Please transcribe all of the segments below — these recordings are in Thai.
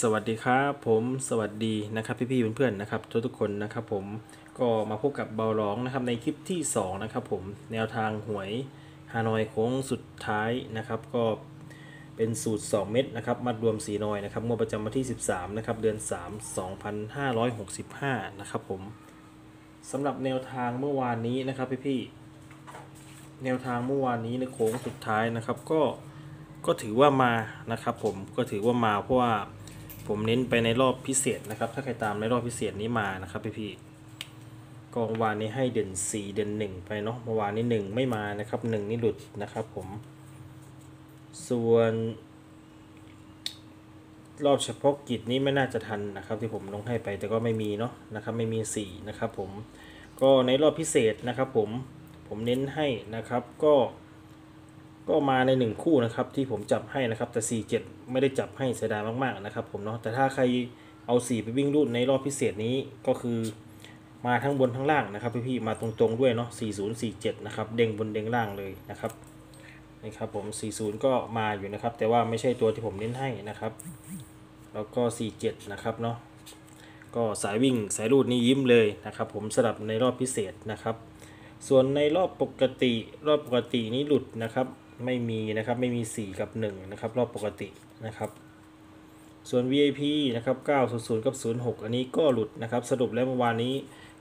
สวัสดีครับผมสวัสดีนะครับ พี่ๆเพื่อนๆนะครับทุกทุกคนนะครับผมก็มาพบกับเบาร้องนะครับในคลิปที่ 2 นะครับผมแนวทางหวยฮานอยโค้งสุดท้ายนะครับ ก็เป็นสูตร 2 เม็ดนะครับมัดรวมสีนอยนะครับงวดประจำวันที่ 13นะครับเดือน 3 2565 นะครับผมสำหรับแนวทางเมื่อวานนี้นะครับพี่ๆแนวทางเมื่อวานนี้ในโค้งสุดท้ายนะครับ ก็ก็ถือว่ามานะครับผมก็ถือว่ามาเพราะว่า ผมเน้นไปในรอบพิเศษนะครับ ถ้าใครตามในรอบพิเศษนี้มานะครับพี่พี่ๆก็เมื่อวานนี้ให้เด่น4เด่น1 ไปเนาะเมื่อวานนี้ 1 ไม่มานะครับ 1 นี่หลุดนะครับผม ส่วน รอบเฉพาะกิจนี้ไม่น่าจะทันนะครับ ที่ผมลงให้ไปแต่ก็ไม่มีเนาะนะครับไม่มี 4 นะครับผมก็ในรอบพิเศษนะครับผมผมเน้นให้นะครับก็ ก็มาใน 1 คู่นะครับที่ผมจับให้นะครับ แต่ 4 7 ไม่ได้จับให้เสียดายมากๆนะครับผมเนาะแต่ถ้าใครเอา 4 ไปวิ่งรูดในรอบพิเศษนี้ก็คือมาทั้งบนทั้งล่างนะครับพี่ๆมาตรงๆด้วยเนาะ40 47นะครับเด้งบนเด้งล่างเลยนะครับนี่ครับผม 40 ก็มาอยู่นะครับ แต่ว่าไม่ใช่ตัวที่ผมเน้นให้นะครับ แล้วก็ 47 นะครับเนาะก็สายวิ่งสายรูดนี่ยิ้มเลยนะครับผมสลับในรอบพิเศษนะครับ ส่วนในรอบปกติรอบปกตินี้หลุดนะครับ ไม่มีนะครับไม่มี 4 กับ1นะครับรอบปกตินะครับ ส่วน VIP นะครับ900กับ06 อันนี้ก็หลุดนะครับ สรุปแล้วเมื่อวานนี้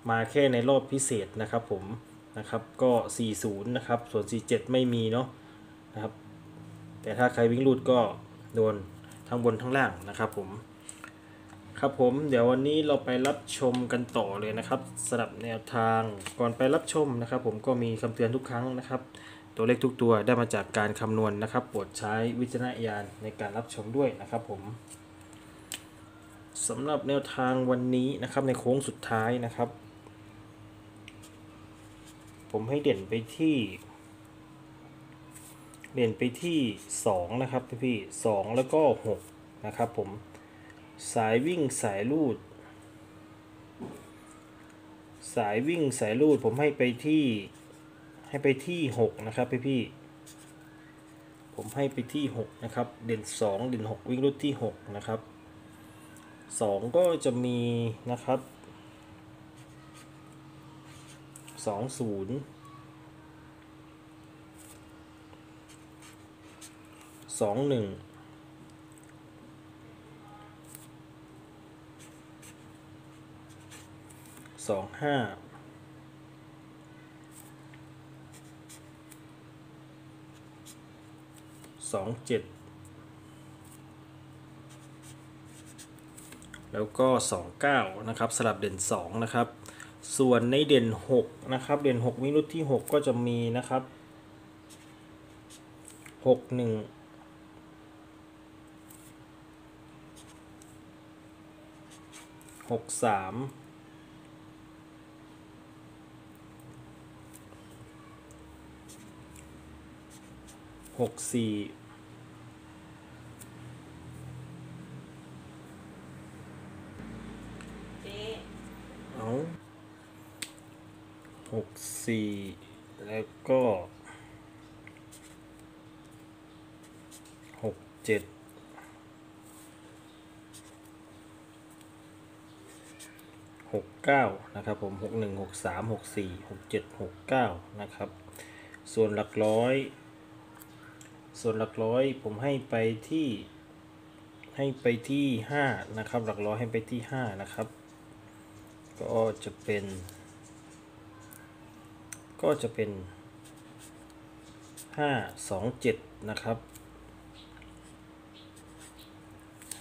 มาแค่ในรอบพิเศษนะครับผมนะครับก็ 40 นะครับ ส่วน 47 ไม่มีเนาะนะครับ แต่ถ้าใครวิ่งรูดก็โดนทั้งบนทั้งล่างนะครับผม ครับผมเดี๋ยววันนี้เราไปรับชมกันต่อเลยนะครับสำหรับแนวทางก่อนไปรับชมนะครับ ผมก็มีคำเตือนทุกครั้งนะครับ ตัวเลขทุกตัวได้มาจากการคำนวณนะครับโปรดใช้วิจารณญาณในการรับชมด้วยนะครับผมสำหรับแนวทางวันนี้นะครับในโค้งสุดท้ายนะครับ ผมให้เด่นไปที่ เด่นไปที่ 2 นะครับพี่พี่สองแล้วก็ 6 นะครับผมสายวิ่งสายลูด สายวิ่งสายลูดผมให้ไปที่ ให้ไปที่ 6 นะครับพี่พี่ผมให้ไปที่ 6 นะครับ เด่น 2 เด่น 6 วิ่งรุ่นที่ 6 นะครับ 2 ก็จะมีนะครับ 20 21 25 สองเจ็ดแล้วก็ 29 นะครับ สลับเด่น 2 นะครับ ส่วนในเด่น 6 นะครับ เด่น 6 วินุตที่ 6 ก็จะมีนะครับ 6 1 6 3 6 4 หกสี่แล้วก็หกเจ็ดหกเก้านะครับผมหกหนึ่งหกสามหกสี่หกเจ็ดหกเก้านะครับ ส่วนหลักร้อย ส่วนหลักร้อยผมให้ไปที่ให้ไปที่ห้านะครับ หลักร้อยให้ไปที่ห้านะครับ ก็จะเป็น ก็จะเป็นห้าสองเจ็ดนะครับ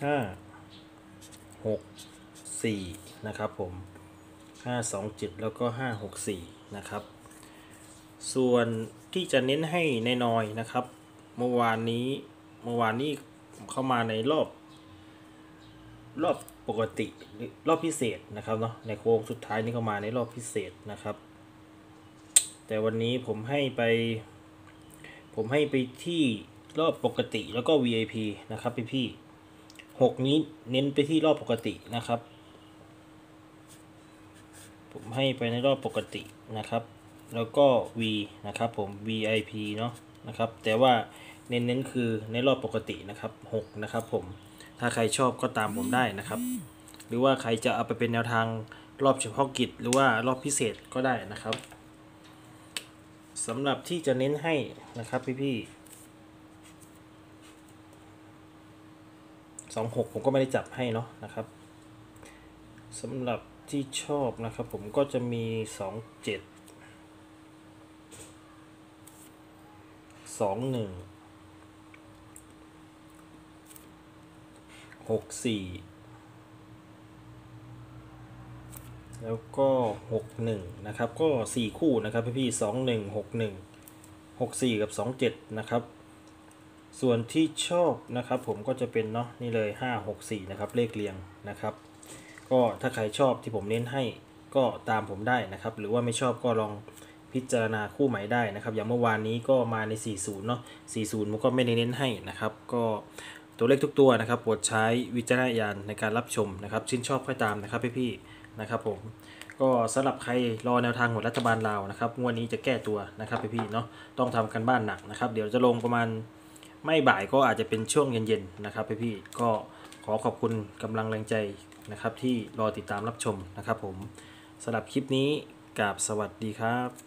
ห้าหก4นะครับผม 527 แล้วก็ 564 นะครับ ส่วนที่จะเน้นให้ในน้อยนะครับ เมื่อวานนี้เมื่อวานนี้เข้ามาในรอบรอบปกติหรือรอบพิเศษนะครับเนาะในโค้งสุดท้ายนี่เข้ามาในรอบพิเศษนะครับ แต่วันนี้ผมให้ไป ผมให้ไปที่รอบปกติแล้วก็ VIP นะครับพี่พี่หกนี้เน้นไปที่รอบปกตินะครับ ผมให้ไปในรอบปกตินะครับ แล้วก็ V นะครับผม VIP เนาะนะครับ แต่ว่าเน้นๆคือในรอบปกตินะครับ6นะครับผมถ้าใครชอบก็ตามผมได้นะครับ หรือว่าใครจะเอาไปเป็นแนวทางรอบเฉพาะกิจ หรือว่ารอบพิเศษก็ได้นะครับ สำหรับที่จะเน้นให้นะครับพี่ๆสองหกผมก็ไม่ได้จับให้เนาะนะครับสำหรับที่ชอบนะครับผมก็จะมีสองเจ็ดสองหนึ่งหกสี่ แล้วก็หกหนึ่งนะครับ ก็สี่คู่นะครับพี่พี่สองหนึ่งหกหนึ่งหกสี่กับสองเจ็ดนะครับ ส่วนที่ชอบนะครับ ผมก็จะเป็นเนาะนี่เลยห้าหกสี่นะครับ เลขเรียงนะครับ ก็ถ้าใครชอบที่ผมเน้นให้ก็ตามผมได้นะครับ หรือว่าไม่ชอบก็ลองพิจารณาคู่ใหม่ได้นะครับ อย่างเมื่อวานนี้ก็มาใน 40 เนาะ40มันก็ไม่ได้เน้นให้นะครับ ก็ตัวเลขทุกตัวนะครับโปรดใช้วิจารณญาณในการรับชมนะครับ ชื่นชอบค่อยตามนะครับพี่ๆ นะครับผมก็สำหรับใครรอแนวทางของรัฐบาลลาวนะครับงวดนี้จะแก้ตัวนะครับพี่ๆเนาะต้องทำกันบ้านหนักนะครับ เดี๋ยวจะลงประมาณไม่บ่ายก็อาจจะเป็นช่วงเย็นๆนะครับพี่ๆก็ขอขอบคุณกำลังแรงใจนะครับที่รอติดตามรับชมนะครับผมสำหรับคลิปนี้กราบสวัสดีครับ